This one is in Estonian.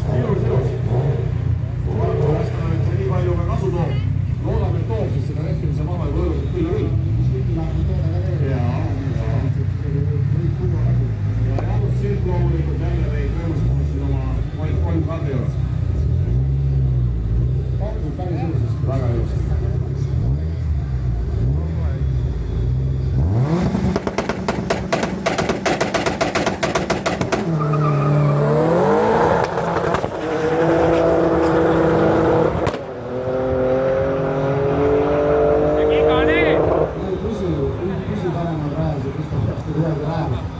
koos jõuluseos. Oskar nüüd nii palju ka kasu toob. loodame, et toob, sest seda rehvimise maha juba õõruselt küll oli. ja, ja. ja Jaanus Sirk loomulikult jälle meid rõõmustas siin oma kolm kadri juures que é está capturando água.